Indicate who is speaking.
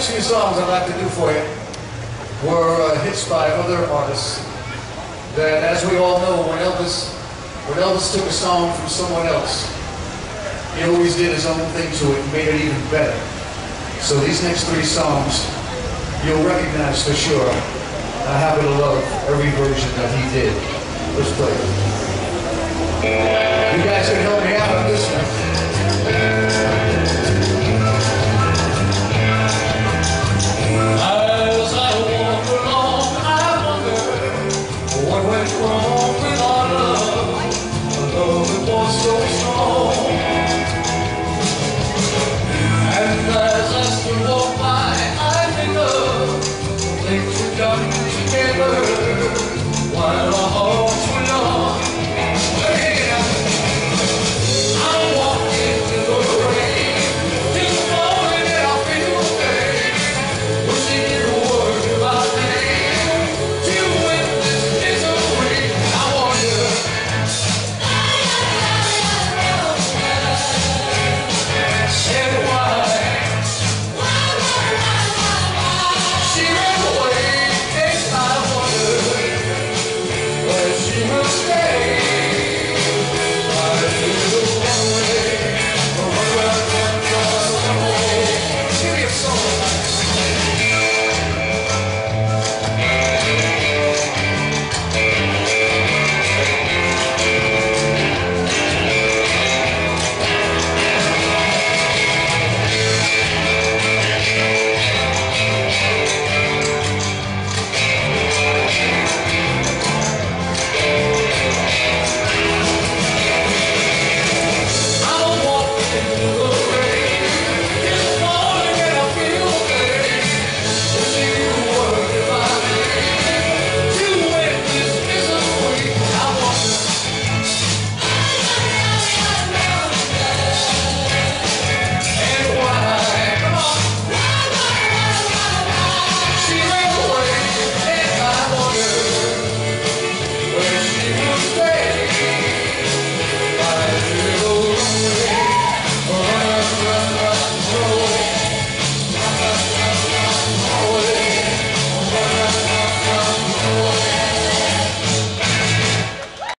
Speaker 1: next few songs I'd like to do for you were uh, hits by other artists that, as we all know, when Elvis, when Elvis took a song from someone else, he always did his own thing to it and made it even better. So these next three songs, you'll recognize for sure. I happen to love every version that he did. Let's play. You guys can